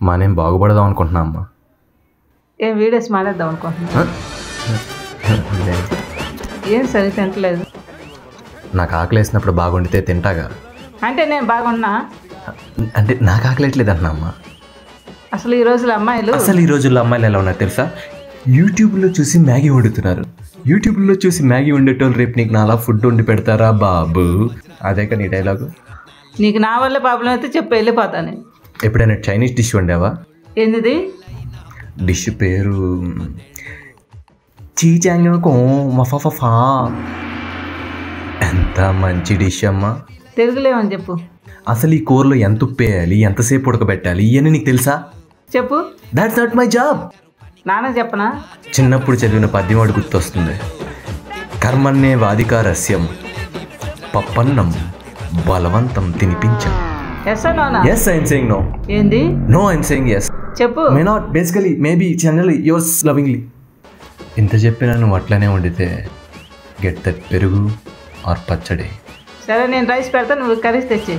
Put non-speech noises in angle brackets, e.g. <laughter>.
మనం బాగుపడదాం అనుకుంటున్నా అమ్మా. <laughs> ఏం వీడియోస్ మానేద్దాం అనుకుంటున్నా. ఏం సరి తింటలేదు నాకు ఆకలి వేసినప్పుడు బాగుండితే తింటాగా? అంటే నేను బాగున్నా? అంటే నాకు ఆకలేట్లేదు అంటున్నా అమ్మా. అసలు ఈ రోజుల అమ్మాయిలు అసలు ఈ రోజుల్లో అమ్మాయిలు ఎలా ఉన్నారు తెలుసా? యూట్యూబ్లో చూసి మ్యాగీ వండుతున్నారు. యూట్యూబ్లో చూసి మ్యాగీ వండేటోళ్ళు రేపు నీకు నాలా ఫుడ్ వండి పెడతారా బాబు? అదే కానీ డైలాగు నీకు నా వల్ల ప్రాబ్లం అయితే చెప్పి వెళ్ళిపోతాను ఎప్పుడైనా చైనీస్ డిష్ వండావా? ఏంటిది? డిష్ పేరు చీచాంగకో ఎంత మంచి డిష్ అమ్మా. తెలుగులేమని చెప్పు. అసలు ఈ కూరలో ఎంత ఉప్పు వేయాలి ఎంతసేపు ఉడకబెట్టాలి ఇవన్నీ నీకు తెలుసా? చెప్పు. దాట్స్ నాట్ మై జాబ్ నాన్న చెప్పనా? చిన్నప్పుడు చదివిన పద్యం వాడు గుర్తొస్తుంది. కర్మన్నే వాదికారస్యం పప్పన్నం బలవంతం తినిపించం ఎస్ నోనా ఎస్ ఐఎమ్ సేయింగ్ నో ఏంది? నో ఐఎమ్ సేయింగ్ ఎస్ చెప్పు. May not basically maybe generally yours lovingly ఇంత చెప్పినా నువ్వు అట్లనే వండితే గెట్ దట్ పెరుగు ఆర్ పచ్చడి. సరే నేను రైస్ పెడతా నువ్వు కర్రీస్ తెచ్చి